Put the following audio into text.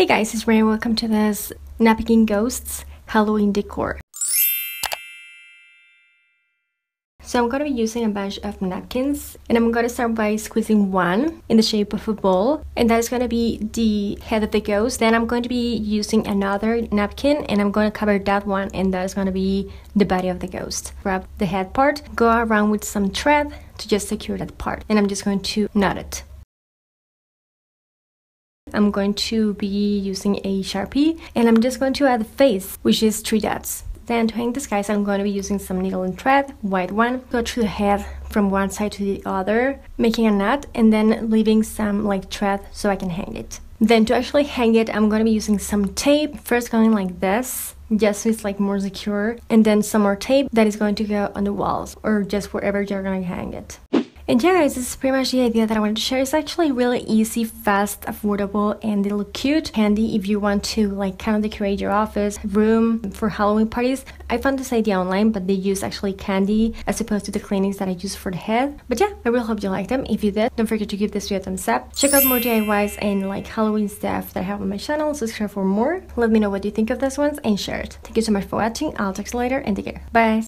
Hey guys, it's Ray. Welcome to this Napkin Ghosts Halloween decor. So I'm going to be using a bunch of napkins and I'm going to start by squeezing one in the shape of a ball and that is going to be the head of the ghost. Then I'm going to be using another napkin and I'm going to cover that one and that is going to be the body of the ghost. Grab the head part, go around with some thread to just secure that part and I'm just going to knot it. I'm going to be using a Sharpie and I'm just going to add the face, which is three dots. Then to hang the skies, I'm going to be using some needle and thread, white one, go through the head from one side to the other, making a knot and then leaving some like thread so I can hang it. Then to actually hang it, I'm going to be using some tape, first going like this, just so it's like more secure, and then some more tape that is going to go on the walls or just wherever you're going to hang it. And yeah guys, this is pretty much the idea that I wanted to share. It's actually really easy, fast, affordable, and they look cute, handy if you want to like kind of decorate your office, room for Halloween parties. I found this idea online, but they use actually candy as opposed to the cleanings that I use for the head. But yeah, I really hope you like them. If you did, don't forget to give this video a thumbs up. Check out more DIYs and like Halloween stuff that I have on my channel. Subscribe for more. Let me know what you think of these ones and share it. Thank you so much for watching. I'll talk to you later and take care. Bye!